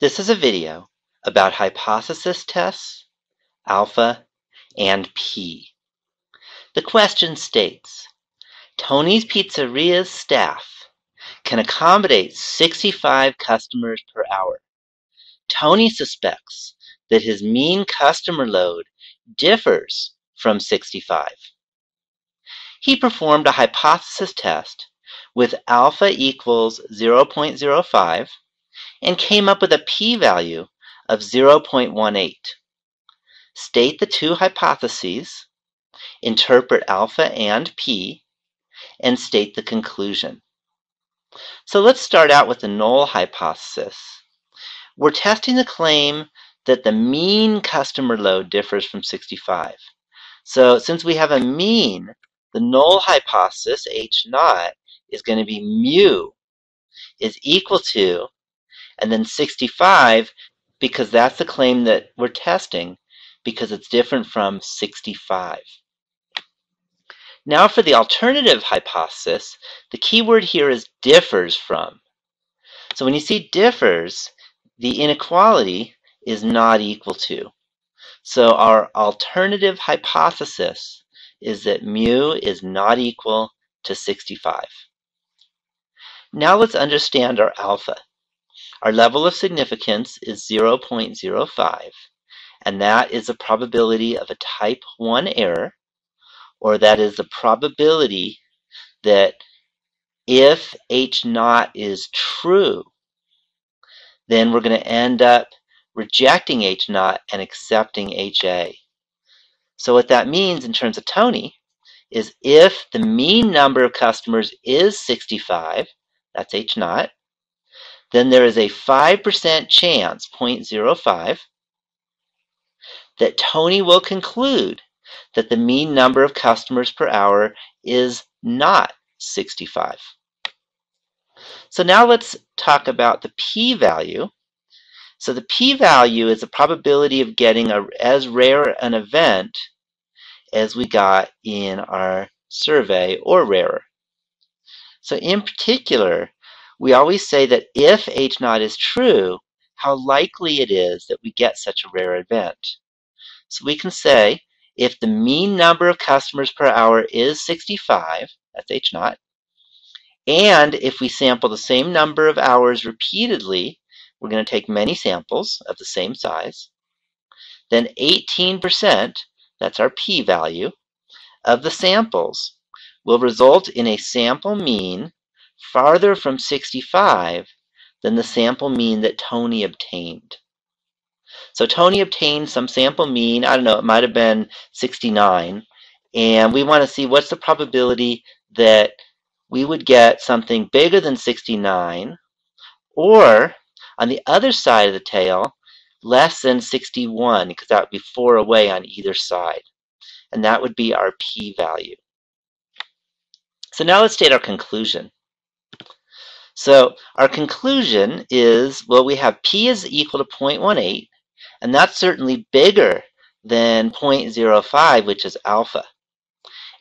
This is a video about hypothesis tests, alpha, and P. The question states, Tony's Pizzeria's staff can accommodate 65 customers per hour. Tony suspects that his mean customer load differs from 65. He performed a hypothesis test with alpha equals 0.05 and came up with a p-value of 0.18. State the two hypotheses, interpret alpha and p, and state the conclusion. So let's start out with the null hypothesis. We're testing the claim that the mean customer load differs from 65. So since we have a mean, the null hypothesis, H naught, is going to be mu is equal to and then 65 because that's the claim that we're testing because it's different from 65. Now for the alternative hypothesis, the key word here is differs from. So when you see differs, the inequality is not equal to. So our alternative hypothesis is that mu is not equal to 65. Now let's understand our alpha. Our level of significance is 0.05, and that is the probability of a type 1 error, or that is the probability that if H naught is true, then we're going to end up rejecting H naught and accepting HA. So what that means in terms of Tony is if the mean number of customers is 65, that's H naught, then there is a 5% chance, 0.05, that Tony will conclude that the mean number of customers per hour is not 65. So now let's talk about the p-value. So the p-value is the probability of getting a, as rare an event as we got in our survey or rarer. So in particular, we always say that if H naught is true, how likely it is that we get such a rare event. So we can say if the mean number of customers per hour is 65, that's H naught, and if we sample the same number of hours repeatedly, we're going to take many samples of the same size, then 18%, that's our p-value, of the samples will result in a sample mean farther from 65 than the sample mean that Tony obtained. So Tony obtained some sample mean, I don't know, it might have been 69, and we want to see what's the probability that we would get something bigger than 69, or on the other side of the tail, less than 61, because that would be four away on either side. And that would be our p-value. So now let's state our conclusion. So our conclusion is, well, we have p is equal to 0.18, and that's certainly bigger than 0.05, which is alpha.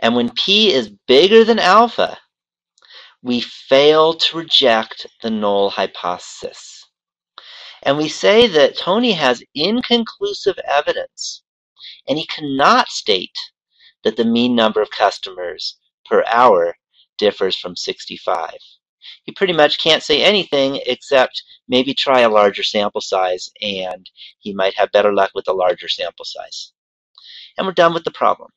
And when p is bigger than alpha, we fail to reject the null hypothesis. And we say that Tony has inconclusive evidence, and he cannot state that the mean number of customers per hour differs from 65 he pretty much can't say anything except maybe try a larger sample size and he might have better luck with a larger sample size. And we're done with the problem.